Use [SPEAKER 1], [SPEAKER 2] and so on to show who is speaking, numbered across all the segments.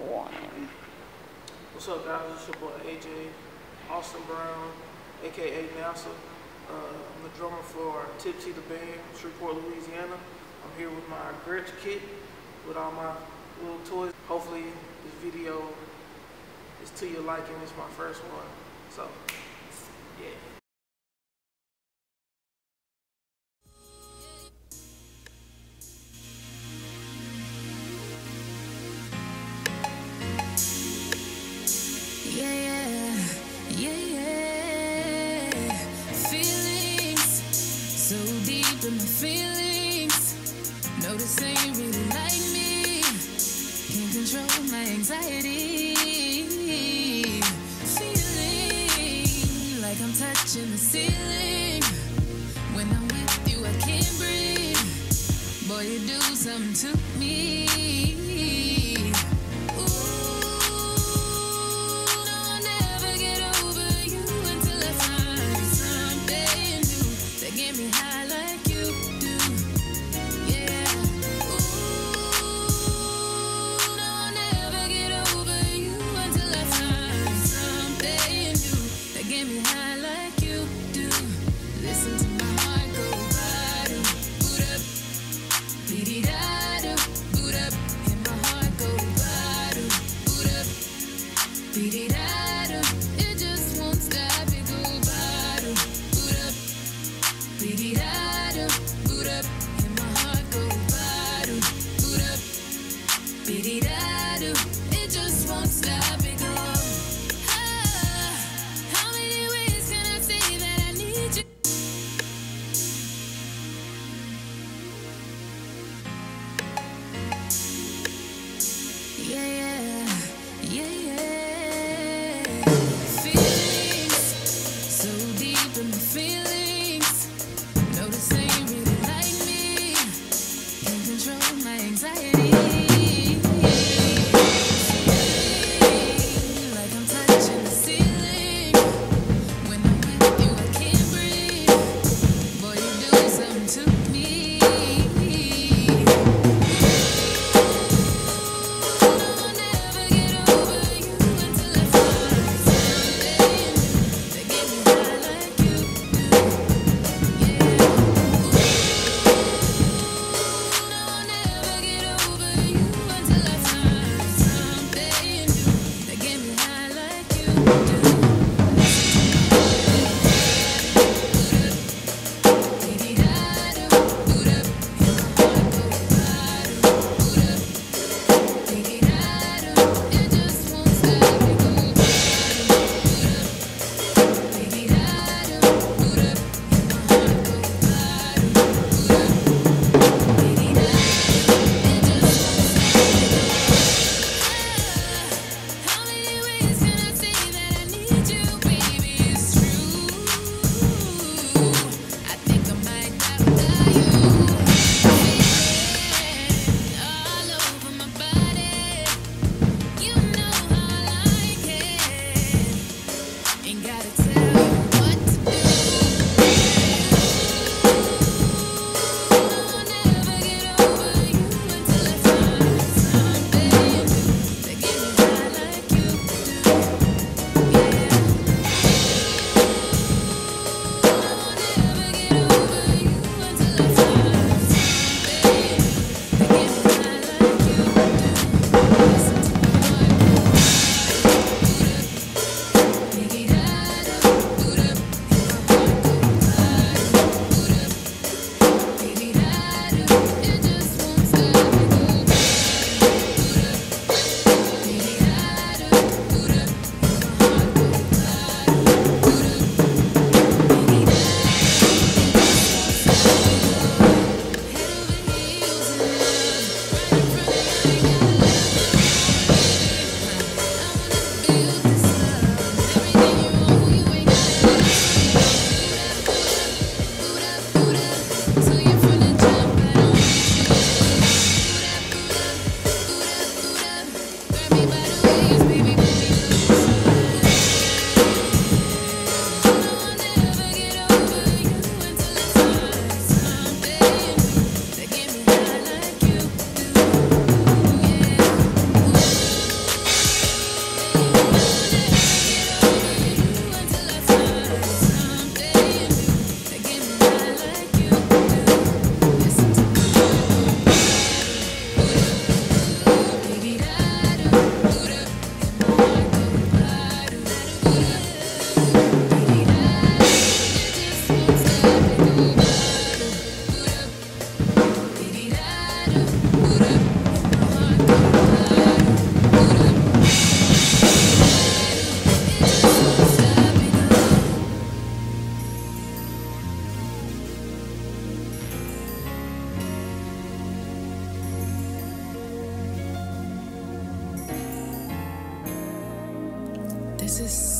[SPEAKER 1] one.
[SPEAKER 2] What's up, guys? It's your boy AJ Austin Brown, aka NASA. Uh, I'm the drummer for Tipsy the Band, Shreveport, Louisiana. I'm here with my Gretsch kit with all my little toys. Hopefully, this video is to your liking. It's my first one. So, yeah.
[SPEAKER 3] In my feelings. No, this ain't really like me. Can't control my anxiety. Feeling like I'm touching the ceiling. When I'm with you, I can't breathe. Boy, you do something to me.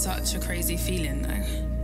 [SPEAKER 3] such a crazy feeling though.